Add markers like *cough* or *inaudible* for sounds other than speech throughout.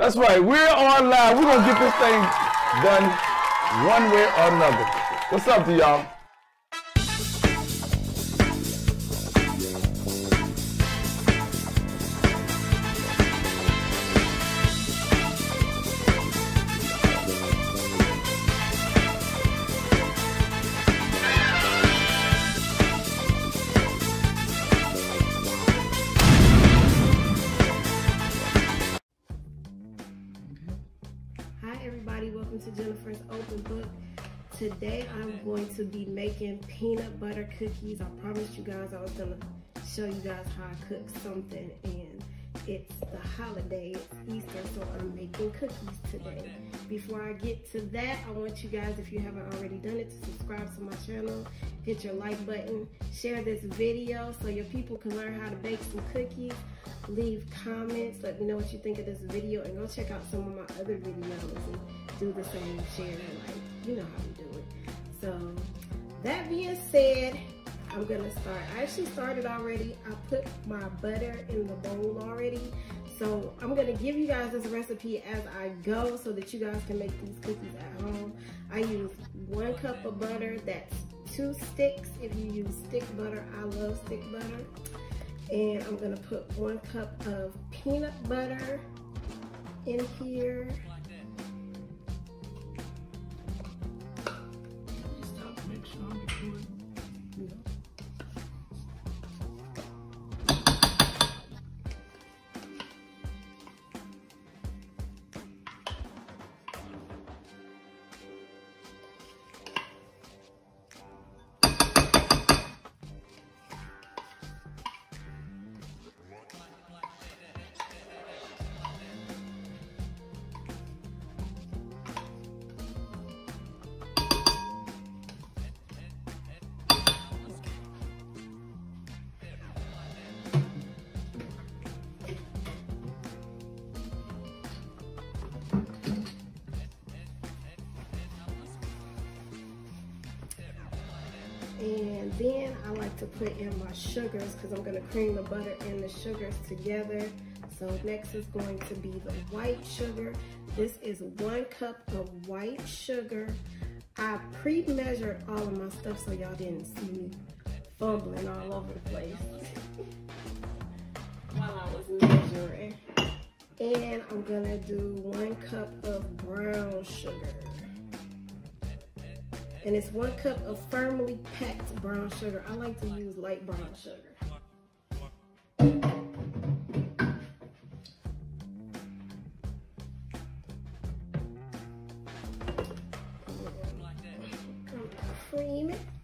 That's right. We're on live. We're gonna get this thing done one way or another. What's up to y'all? Today I'm going to be making peanut butter cookies. I promised you guys I was gonna show you guys how I cook something and it's the holiday, Easter, so I'm making cookies today. Before I get to that, I want you guys, if you haven't already done it, to subscribe to my channel, hit your like button, share this video so your people can learn how to bake some cookies. Leave comments. Let me know what you think of this video and go check out some of my other videos and do the same share and like you know how we do it. So that being said i'm gonna start. I actually started already. I put my butter in the bowl already. So i'm gonna give you guys this recipe as i go so that you guys can make these cookies at home. I use one cup of butter. That's two sticks. If you use stick butter i love stick butter. And I'm gonna put one cup of peanut butter in here. To put in my sugars because I'm gonna cream the butter and the sugars together. So next is going to be the white sugar. This is one cup of white sugar. I pre-measured all of my stuff so y'all didn't see me fumbling all over the place *laughs* while I was measuring. And I'm gonna do one cup of brown sugar. And it's one cup of firmly packed brown sugar. I like to use light brown sugar. Cream it.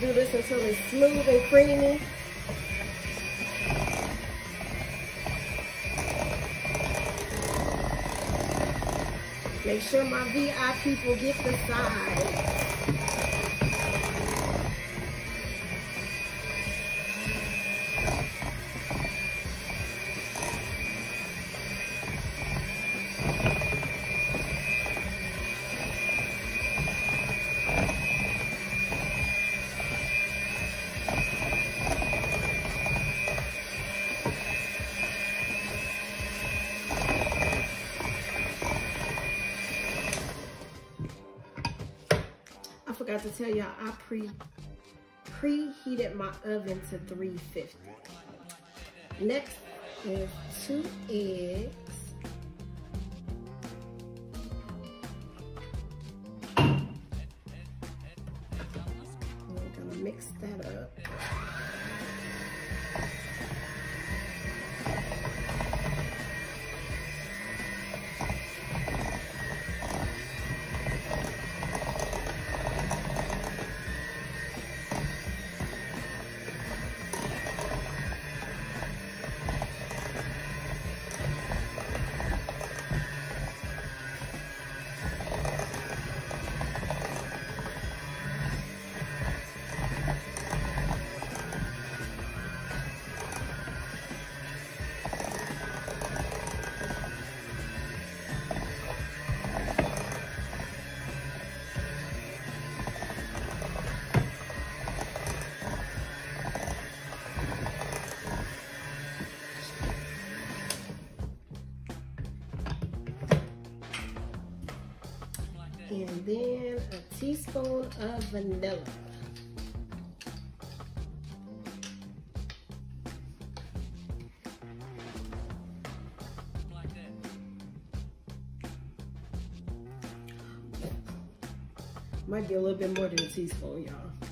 Do this until it's smooth and creamy. Make sure my VI people get the side. Forgot to tell y'all I pre preheated my oven to 350. Next is two eggs. And then a teaspoon of vanilla. Might be a little bit more than a teaspoon, y'all.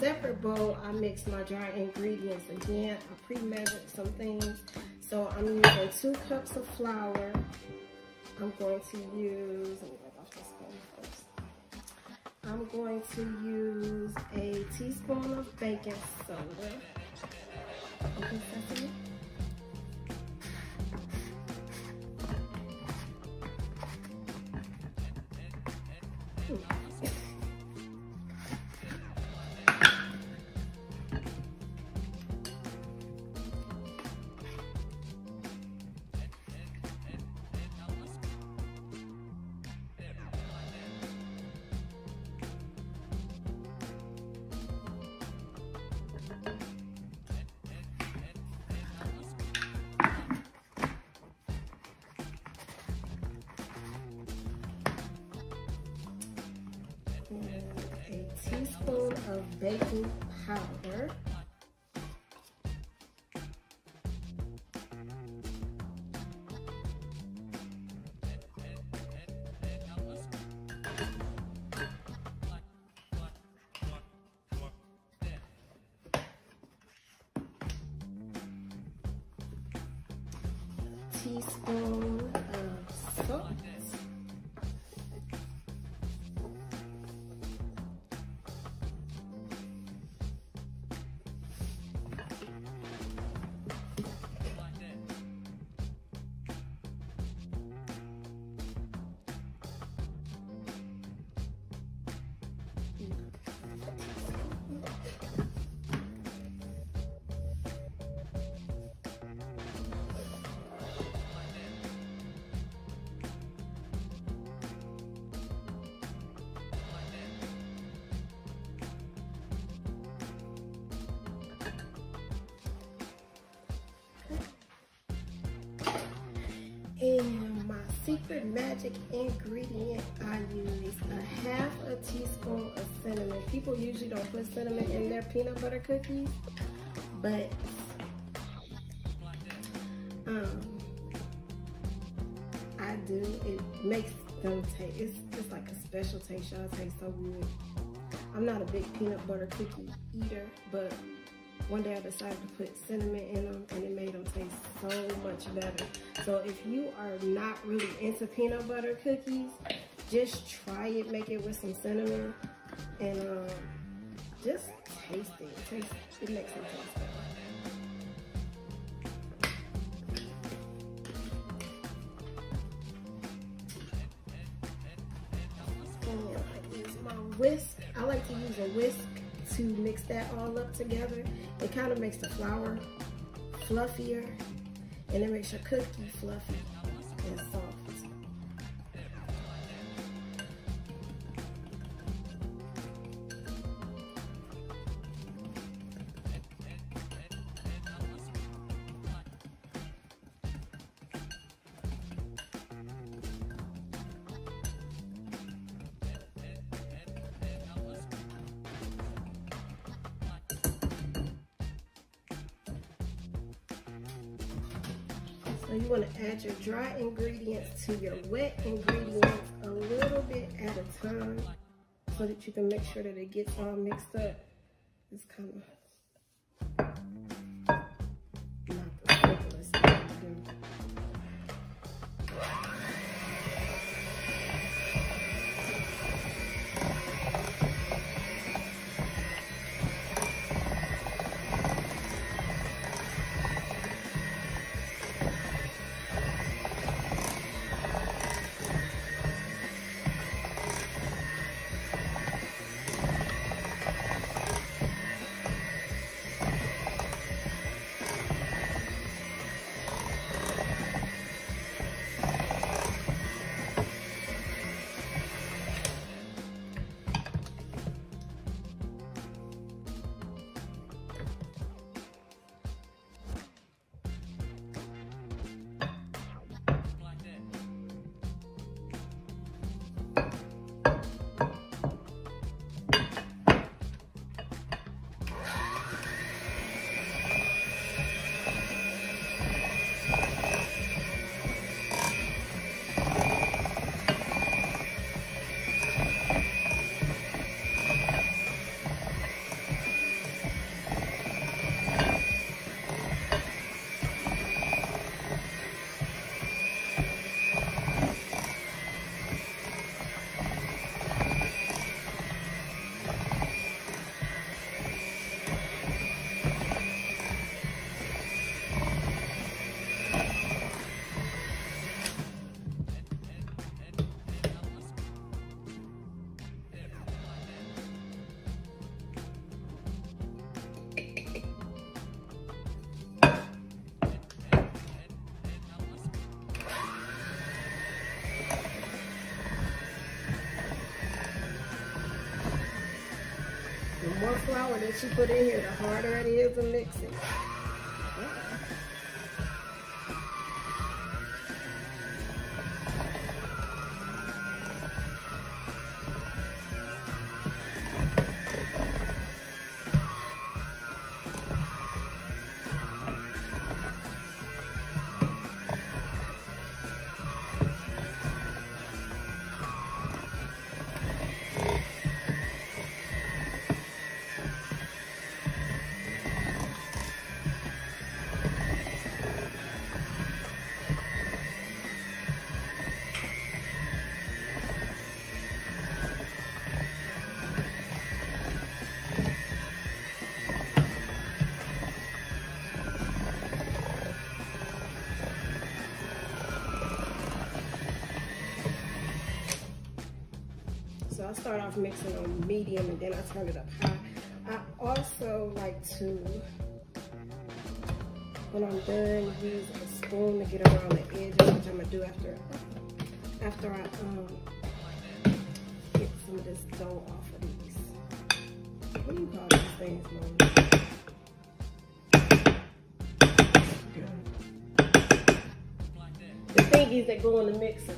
Separate bowl, I mix my dry ingredients. Again, I pre-measured some things. So I'm using two cups of flour. I'm going to use. I'm going to use a teaspoon of baking soda. Baking powder. Teaspoon of salt. Secret magic ingredient, I use a half a teaspoon of cinnamon. People usually don't put cinnamon in their peanut butter cookies, but um, I do. It makes them taste, it's, just like a special taste. Y'all taste so good. I'm not a big peanut butter cookie eater, but one day I decided to put cinnamon in them and it made them taste so much better. So if you are not really into peanut butter cookies, just try it, make it with some cinnamon and um, just taste it. It, it makes it taste better. And my whisk. I like to use a whisk to mix that all up together. It kind of makes the flour fluffier and it makes your cookie fluffy and soft. Want to add your dry ingredients to your wet ingredients a little bit at a time so that you can make sure that it gets all mixed up. It's kind of not the simplest thing to do. That you put in here, the harder it is to mix it. I start off mixing on medium and then I turn it up high. I also like to, when I'm done, use a spoon to get around the edges, which I'm gonna do after after I um, get some of this dough off of these. What do you call these things? The thingies that go in the mixer.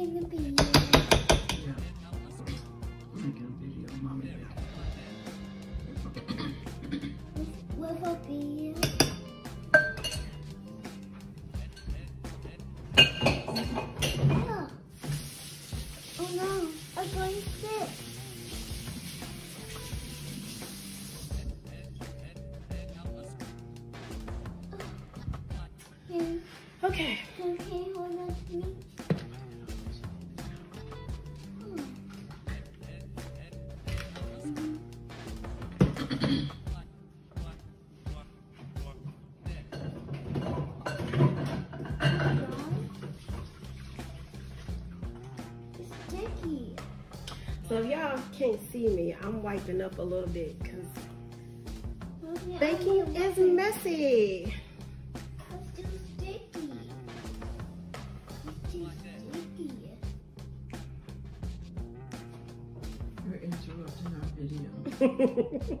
Oh, you're making can't see me, I'm wiping up a little bit because Mommy, I baking is messy. It's too sticky. It's too sticky. You're interrupting our video. *laughs*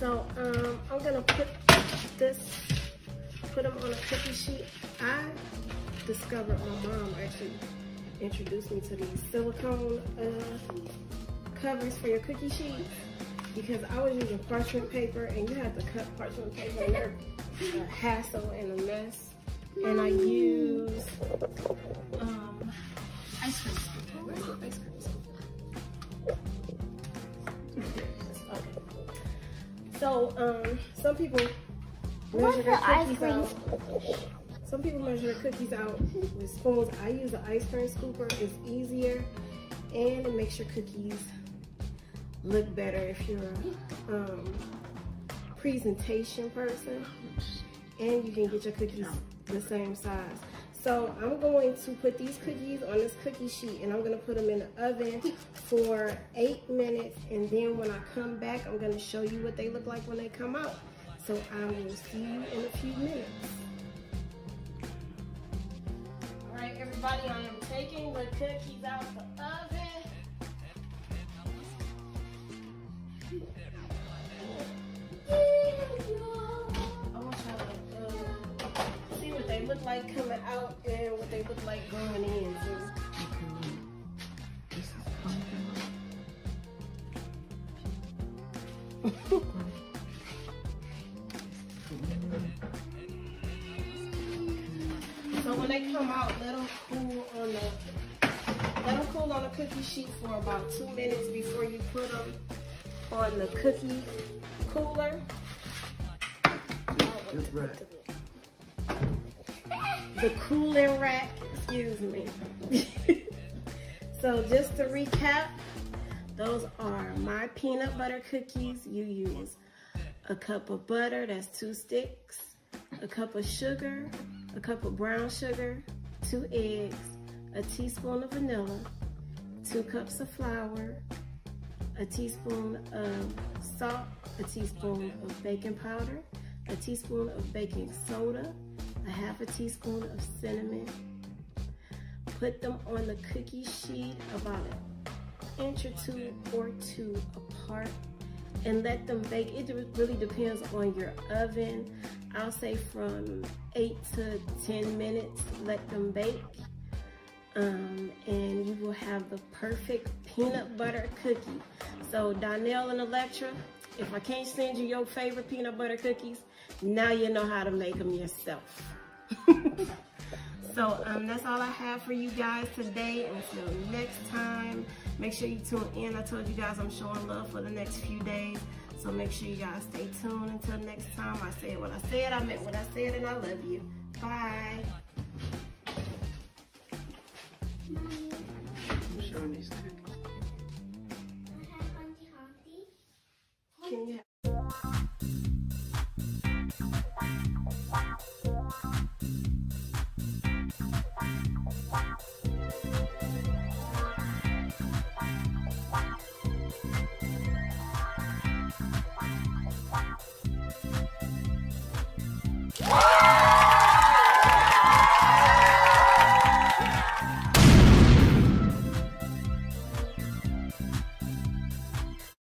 so um, I'm gonna put this, put them on a cookie sheet. I discovered my mom actually introduced me to these silicone uh, covers for your cookie sheets because I was using parchment paper and you have to cut parchment paper and they're a hassle and a mess. And I use um, ice cream. Ice cream? Okay. So, um, some people measure their the ice cookies cream out. Some people measure cookies out with spoons. I use an ice cream scooper. It's easier and it makes your cookies look better if you're a um, presentation person. And you can get your cookies the same size. So I'm going to put these cookies on this cookie sheet and I'm gonna put them in the oven for eight minutes. And then when I come back, I'm gonna show you what they look like when they come out. So I will see you in a few minutes. Everybody, I am taking the cookies out the oven. I want y'all to uh, see what they look like coming out and what they look like going in. Sheet for about two minutes before you put them on the cookie cooler. Rack. The cooling rack, excuse me. *laughs* so just to recap, those are my peanut butter cookies. You use a cup of butter, that's two sticks, a cup of sugar, a cup of brown sugar, two eggs, a teaspoon of vanilla, two cups of flour, a teaspoon of salt, a teaspoon of baking powder, a teaspoon of baking soda, a half a teaspoon of cinnamon. Put them on the cookie sheet about an inch or two or two apart and let them bake. It really depends on your oven. I'll say from eight to 10 minutes, let them bake. Um, and you will have the perfect peanut butter cookie. So Donnell and Electra, if I can't send you your favorite peanut butter cookies, now you know how to make them yourself. *laughs* so um, that's all I have for you guys today. Until next time, make sure you tune in. I told you guys I'm showing love for the next few days. So make sure you guys stay tuned until next time. I said what I said, I meant what I said, and I love you. Bye.